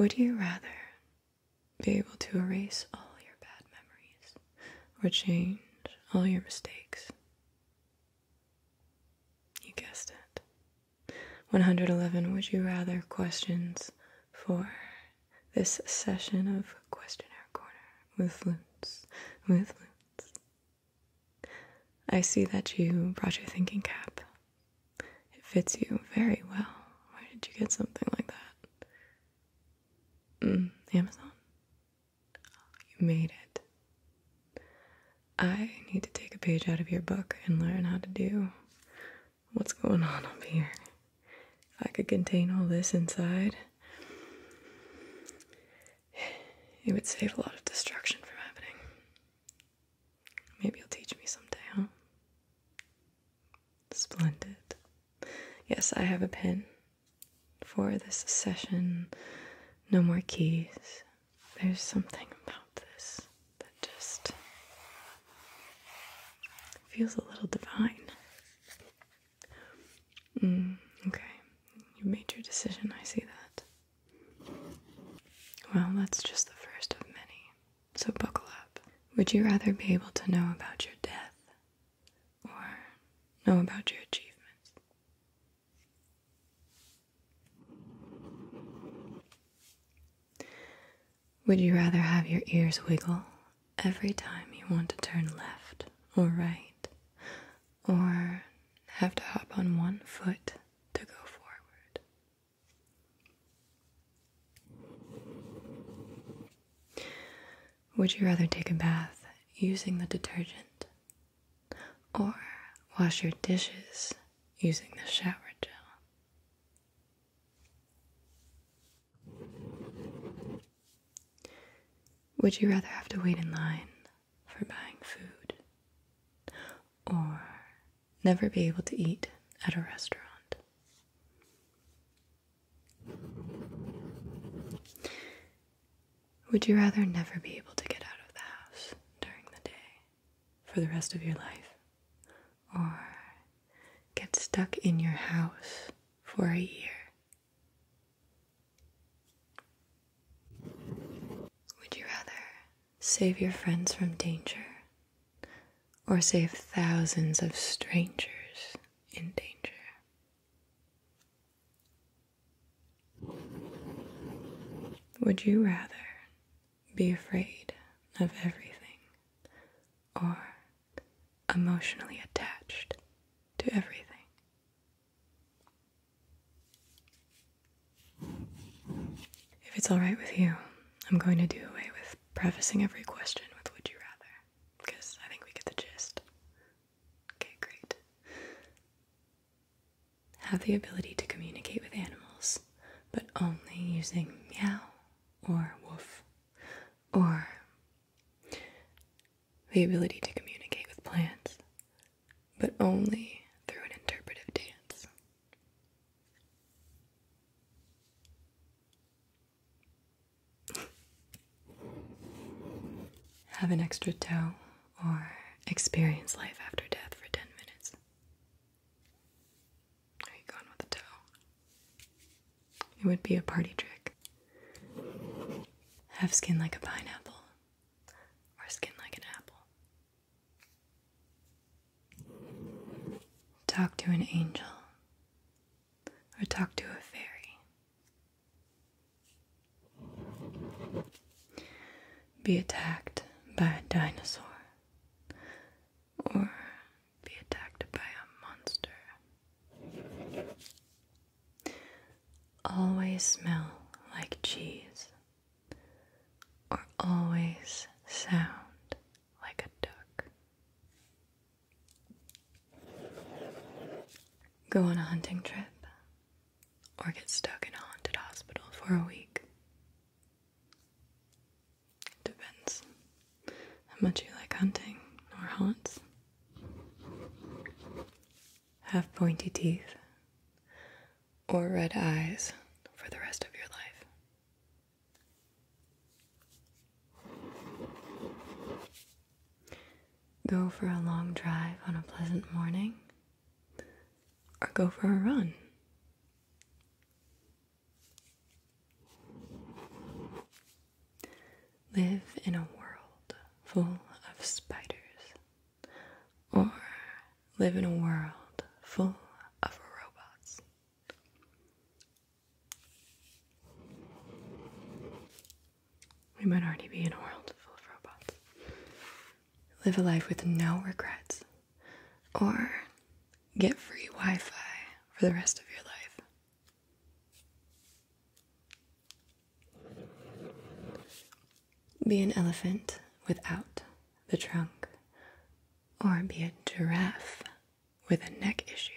Would you rather be able to erase all your bad memories or change all your mistakes? You guessed it. 111 Would you rather questions for this session of Questionnaire Corner with Floontz? With Floontz. I see that you brought your thinking cap. It fits you very well. Where did you get something like that? Mm, Amazon? You made it. I need to take a page out of your book and learn how to do what's going on up here. If I could contain all this inside, it would save a lot of destruction from happening. Maybe you'll teach me someday, huh? Splendid. Yes, I have a pen for this session. No more keys. There's something about this that just feels a little divine. Mm, okay, you made your decision. I see that. Well, that's just the first of many, so buckle up. Would you rather be able to know about your death or know about your achievements? Would you rather have your ears wiggle every time you want to turn left or right, or have to hop on one foot to go forward? Would you rather take a bath using the detergent or wash your dishes using the shower Would you rather have to wait in line for buying food or never be able to eat at a restaurant? Would you rather never be able to get out of the house during the day for the rest of your life or get stuck in your house for a year? Would you rather save your friends from danger or save thousands of strangers in danger? Would you rather be afraid of everything or emotionally attached to everything? If it's alright with you, I'm going to do away with prefacing every question with would you rather, because I think we get the gist. Okay, great. Have the ability to communicate with animals, but only using meow or woof, or the ability to communicate with plants, but only through an interpretive dance. Have an extra toe or experience life after death for 10 minutes. Are you going with the toe? It would be a party trick. Have skin like a pineapple or skin like an apple. Talk to an angel or talk to a fairy. Be attacked by a dinosaur or be attacked by a monster. Always smell like cheese or always sound like a duck. Go on a hunting trip or get stuck in a haunted hospital for a week. Depends how much you like hunting or haunts. Have pointy teeth or red eyes for the rest of your life. Go for a long drive on a pleasant morning or go for a run. live in a world full of spiders? Or live in a world full of robots? We might already be in a world full of robots. Live a life with no regrets. Or get free Wi Fi for the rest of your life. Be an elephant without the trunk, or be a giraffe with a neck issue.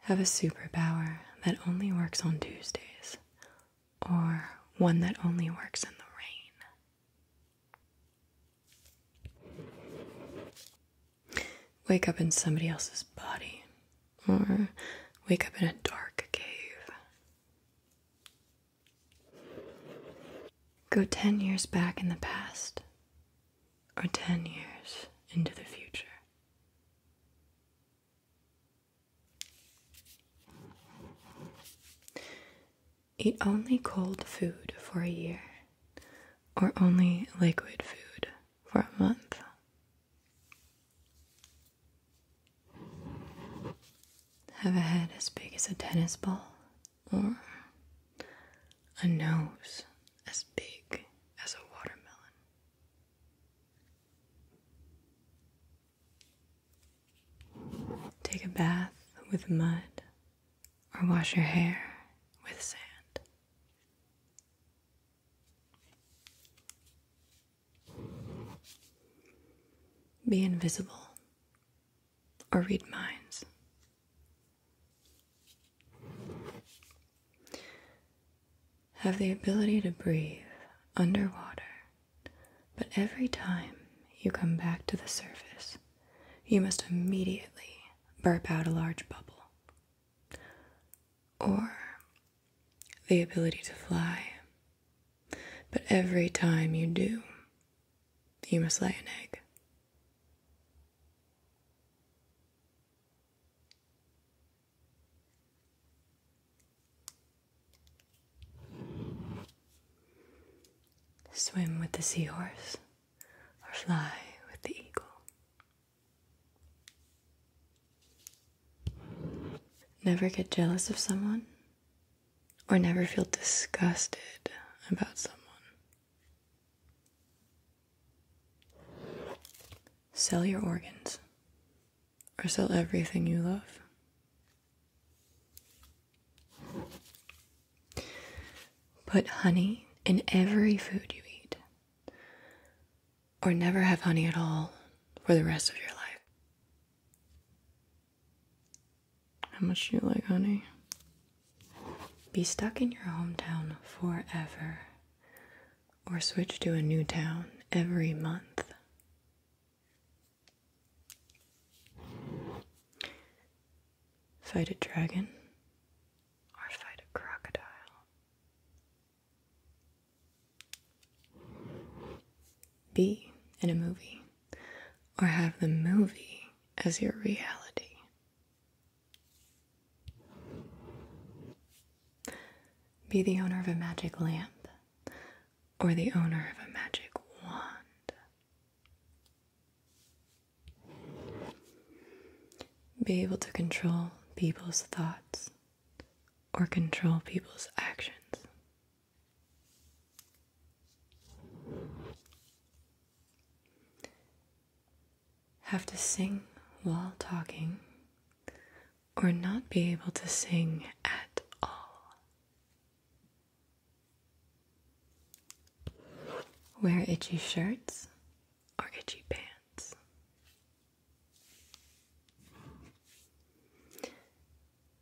Have a superpower that only works on Tuesdays, or one that only works in the rain. Wake up in somebody else's body, or wake up in a dark cave. Go 10 years back in the past, or 10 years into the future. Eat only cold food for a year, or only liquid food for a month. Have a head as big as a tennis ball, or a nose as big as a watermelon. Take a bath with mud or wash your hair with sand. Be invisible or read minds. Have the ability to breathe underwater, but every time you come back to the surface, you must immediately burp out a large bubble. Or the ability to fly, but every time you do, you must lay an egg. Swim with the seahorse or fly with the eagle. Never get jealous of someone or never feel disgusted about someone. Sell your organs or sell everything you love. Put honey in every food you eat, or never have honey at all for the rest of your life. How much do you like honey? Be stuck in your hometown forever, or switch to a new town every month. Fight a dragon or fight a crocodile. Be in a movie or have the movie as your reality. Be the owner of a magic lamp or the owner of a magic wand. Be able to control people's thoughts or control people's actions. Have to sing while talking or not be able to sing at all. Wear itchy shirts or itchy pants.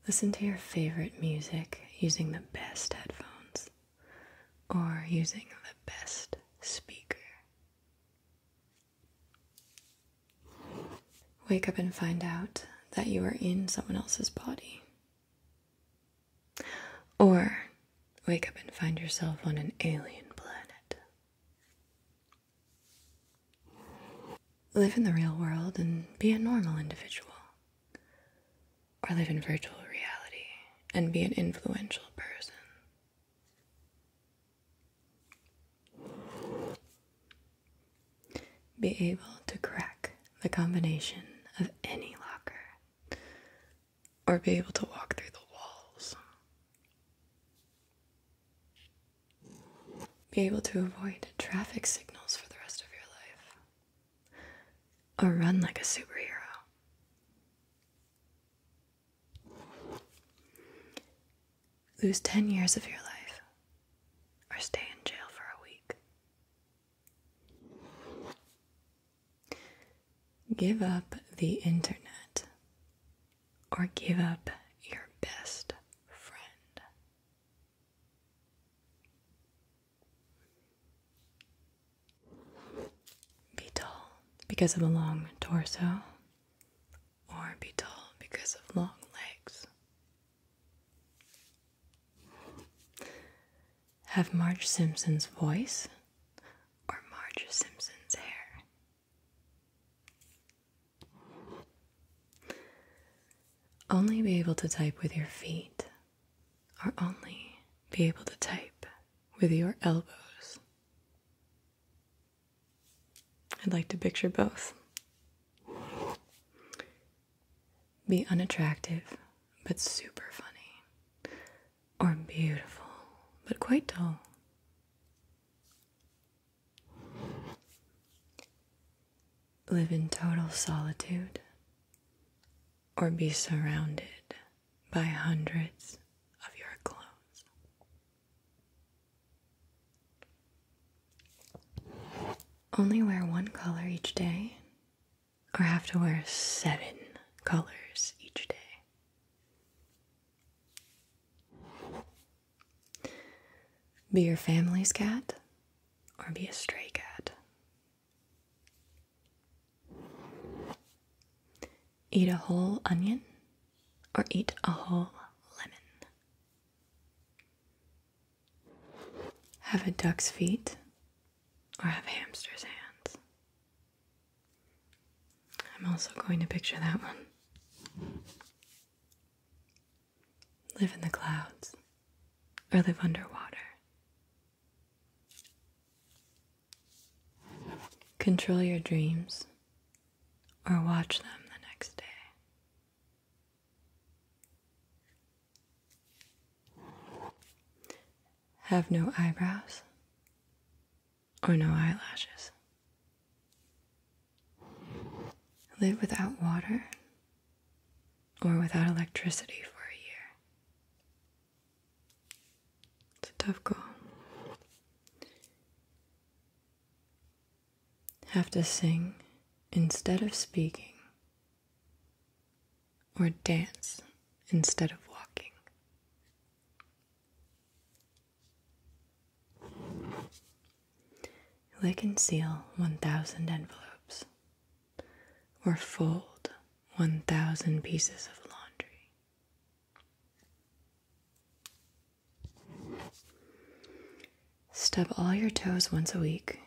Listen to your favorite music using the best headphones or using the best speaker. Wake up and find out that you are in someone else's body. Or wake up and find yourself on an alien planet. Live in the real world and be a normal individual. Or live in virtual reality and be an influential person. Be able to crack the combination of any locker or be able to walk through the walls. Be able to avoid traffic signals for the rest of your life or run like a superhero. Lose 10 years of your life or stay in jail for a week. Give up the internet or give up your best friend. Be tall because of a long torso, or be tall because of long legs. Have Marge Simpson's voice or Marge Simpson's hair. Only be able to type with your feet or only be able to type with your elbows. I'd like to picture both. Be unattractive but super funny, or beautiful but quite dull. Live in total solitude or be surrounded by hundreds of your clones. Only wear one color each day, or have to wear seven colors each day. Be your family's cat, or be a stray cat. Eat a whole onion or eat a whole lemon. Have a duck's feet or have hamster's hands. I'm also going to picture that one. Live in the clouds or live underwater. Control your dreams or watch them the next day. Have no eyebrows or no eyelashes. Live without water or without electricity for a year. It's a tough call. Have to sing instead of speaking or dance instead of Lick and seal 1,000 envelopes or fold 1,000 pieces of laundry. Stub all your toes once a week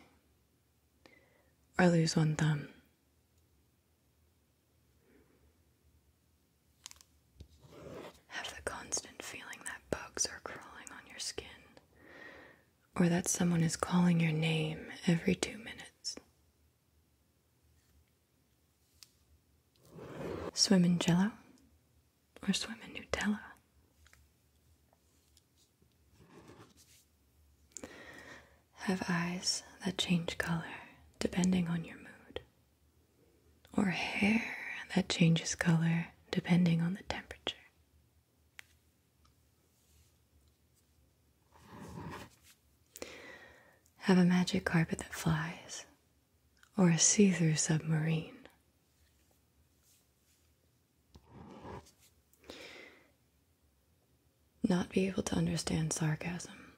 or lose one thumb. Have the constant feeling that bugs are crawling on your skin, or that someone is calling your name every two minutes. Swim in jello or swim in Nutella. Have eyes that change color depending on your mood, or hair that changes color depending on the temperature. Have a magic carpet that flies, or a see through submarine. Not be able to understand sarcasm,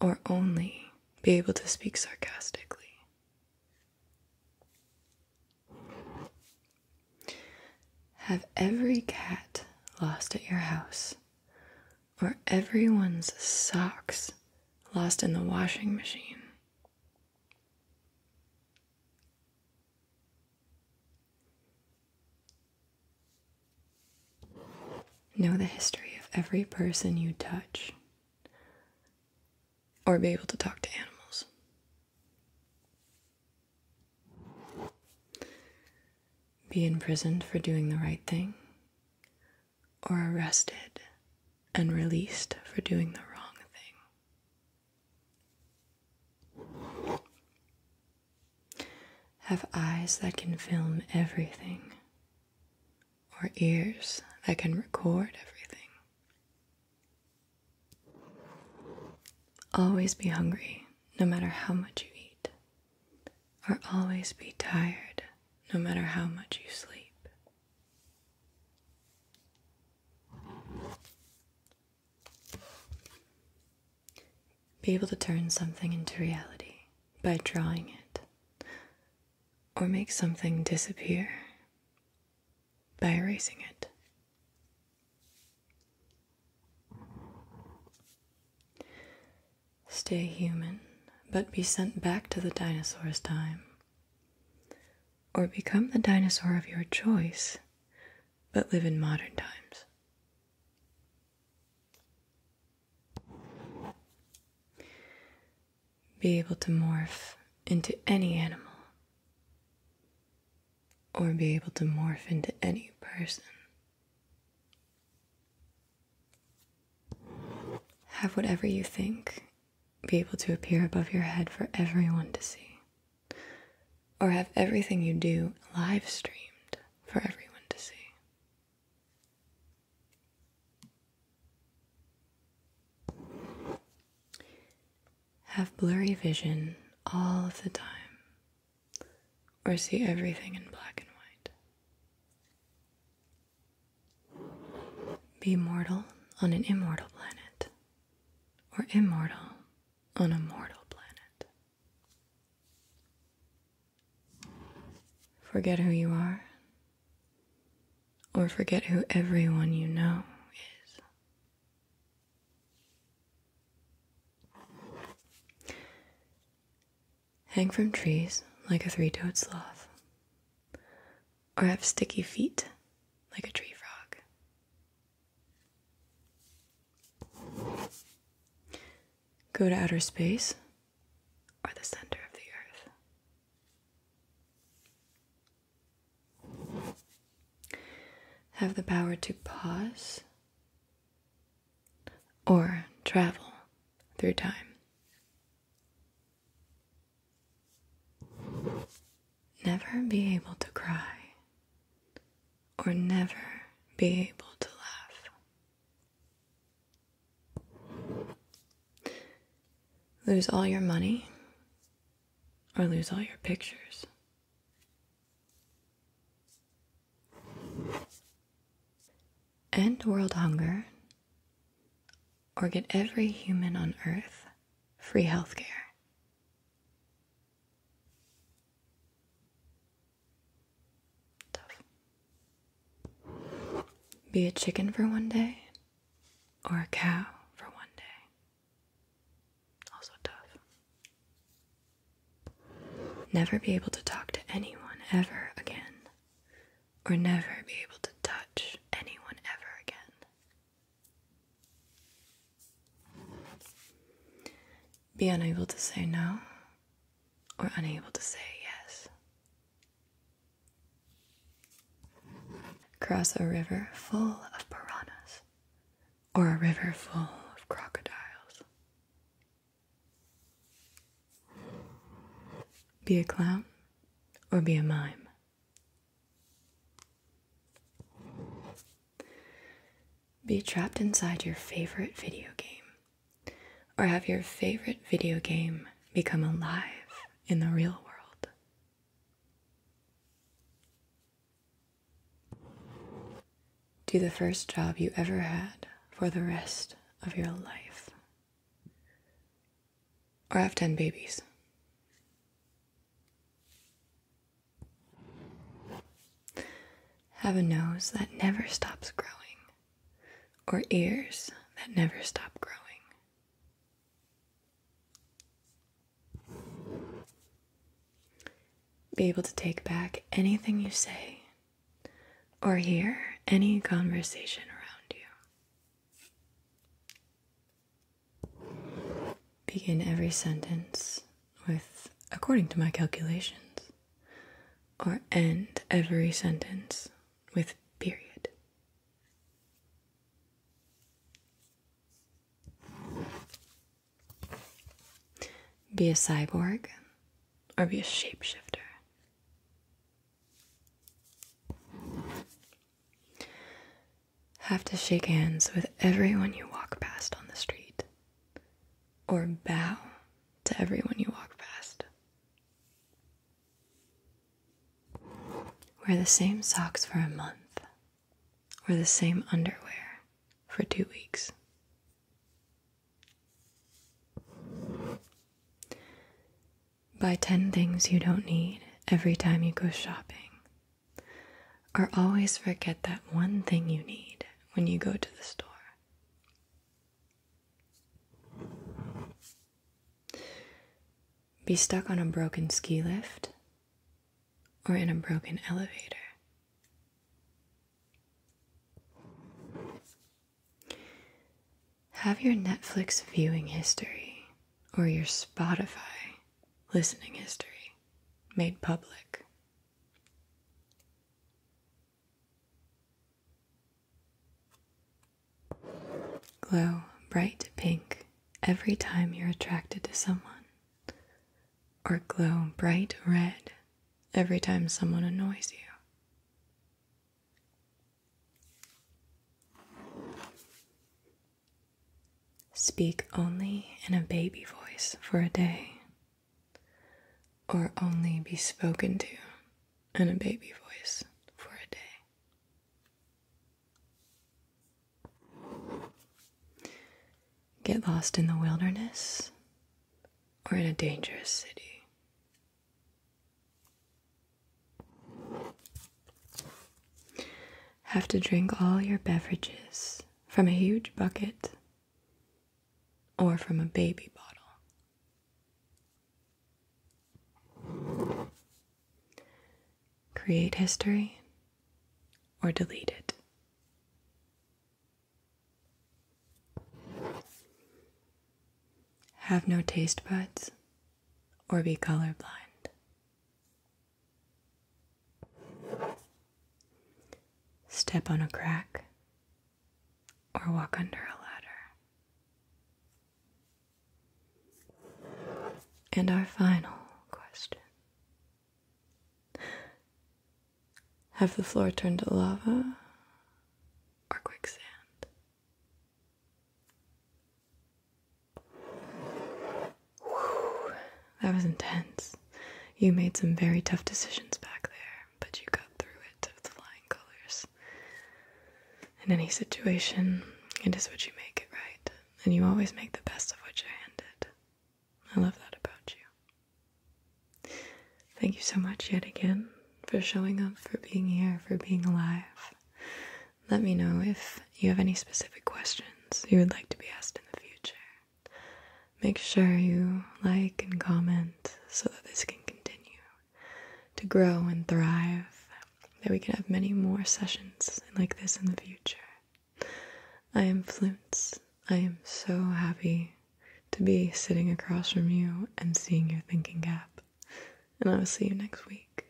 or only be able to speak sarcastically. Have every cat lost at your house, or everyone's socks lost in the washing machine. Know the history of every person you touch. Or be able to talk to animals. Be imprisoned for doing the right thing. Or arrested and released for doing the wrong thing. Have eyes that can film everything, or ears that can record everything. Always be hungry, no matter how much you eat, or always be tired, no matter how much you sleep. Be able to turn something into reality by drawing it, or make something disappear by erasing it. Stay human, but be sent back to the dinosaur's time. Or become the dinosaur of your choice, but live in modern times. Be able to morph into any animal, or be able to morph into any person. Have whatever you think be able to appear above your head for everyone to see, or have everything you do live streamed for everyone to see. Have blurry vision all of the time, or see everything in black and Be mortal on an immortal planet, or immortal on a mortal planet. Forget who you are, or forget who everyone you know is. Hang from trees like a three toed sloth, or have sticky feet like a tree Go to outer space or the center of the earth. Have the power to pause or travel through time. Never be able to cry or never be able to Lose all your money or lose all your pictures. End world hunger or get every human on earth free healthcare. Tough. Be a chicken for one day or a cow for one day. Also tough. Never be able to talk to anyone ever again, or never be able to touch anyone ever again. Be unable to say no, or unable to say yes. Cross a river full of piranhas, or a river full of crocodiles. Be a clown or be a mime. Be trapped inside your favorite video game, or have your favorite video game become alive in the real world. Do the first job you ever had for the rest of your life. Or have 10 babies. have a nose that never stops growing, or ears that never stop growing. Be able to take back anything you say or hear any conversation around you. Begin every sentence with, according to my calculations, or end every sentence with period. Be a cyborg or be a shapeshifter. Have to shake hands with everyone you walk past on the street or bow to everyone you walk past. Wear the same socks for a month or the same underwear for two weeks. Buy 10 things you don't need every time you go shopping. Or always forget that one thing you need when you go to the store. Be stuck on a broken ski lift or in a broken elevator. Have your Netflix viewing history or your Spotify listening history made public. Glow bright pink every time you're attracted to someone, or glow bright red every time someone annoys you. Speak only in a baby voice for a day, or only be spoken to in a baby voice for a day. Get lost in the wilderness or in a dangerous city. Have to drink all your beverages from a huge bucket or from a baby bottle. Create history or delete it. Have no taste buds or be colorblind. Step on a crack or walk under a ladder. And our final question Have the floor turned to lava or quicksand? That was intense. You made some very tough decisions back there, but you got through it with flying colors. In any situation, it is what you make it right, and you always make the best of what you're handed. I love that about you. Thank you so much yet again for showing up, for being here, for being alive. Let me know if you have any specific questions you would like to be asked in the future. Make sure you like and comment so that this can continue to grow and thrive, that we can have many more sessions like this in the future. I am Floontz. I am so happy to be sitting across from you and seeing your thinking gap. And I will see you next week.